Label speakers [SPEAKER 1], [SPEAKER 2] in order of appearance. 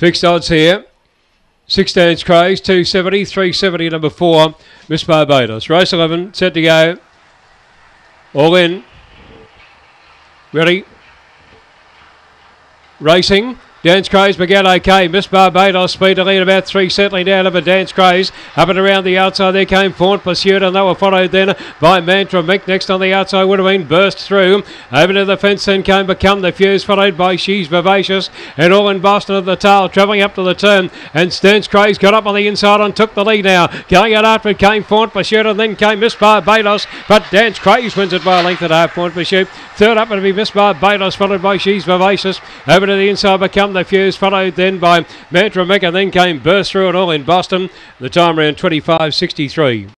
[SPEAKER 1] Fixed odds here. Six dance craze, 270, 370 number four, Miss Barbados. Race 11, set to go. All in. Ready. Racing. Dance Craze began okay. Miss Barbados speed to lead about three, settling down over Dance Craze. Up and around the outside there came Faunt Pursuit, and they were followed then by Mantra Mick. Next on the outside would have been Burst Through. Over to the fence then came Become the Fuse, followed by She's Vivacious. And all in Boston at the tail, travelling up to the turn. And Dance Craze got up on the inside and took the lead now. Going out after it came Faunt Pursuit, and then came Miss Barbados. But Dance Craze wins it by a length and a half. Faunt Pursuit. Third up would be Miss Barbados, followed by She's Vivacious. Over to the inside, Become the Fuse, followed then by Mantra Mick, and then came Burst Through and all in Boston. The time around 25.63.